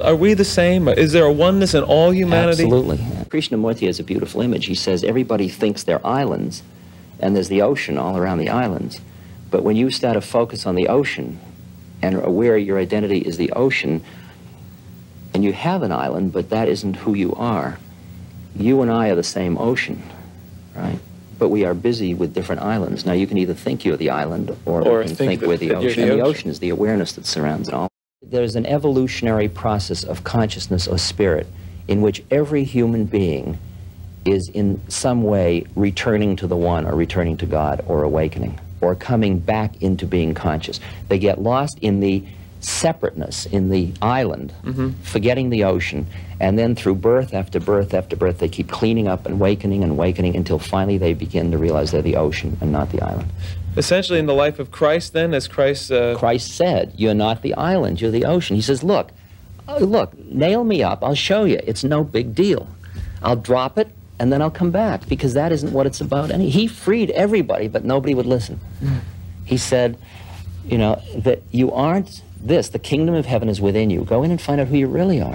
Are we the same? Is there a oneness in all humanity? Absolutely. Krishnamurti has a beautiful image. He says everybody thinks they're islands, and there's the ocean all around the islands. But when you start to focus on the ocean and are aware your identity is the ocean, and you have an island, but that isn't who you are, you and I are the same ocean, right? But we are busy with different islands. Now, you can either think you're the island or, Or you can think think, that- we're the that you're ocean. the and the ocean. ocean is the awareness that surrounds it all. There's an evolutionary process of consciousness or spirit in which every human being is in some way returning to the one or returning to God or awakening or coming back into being conscious. They get lost in the separateness, in the island, mm-hmm. forgetting the ocean, and then through birth after birth after birth, they keep cleaning up and awakening and awakening until finally they begin to realize they're the ocean and not the island. Essentially, in the life of Christ, then, as Christ. Uh, Christ said, You're not the island, you're the ocean. He says, Look, uh, look, nail me up, I'll show you. It's no big deal. I'll drop it and then I'll come back because that isn't what it's about. And he freed everybody, but nobody would listen. He said, you know, that you aren't this. The kingdom of heaven is within you. Go in and find out who you really are.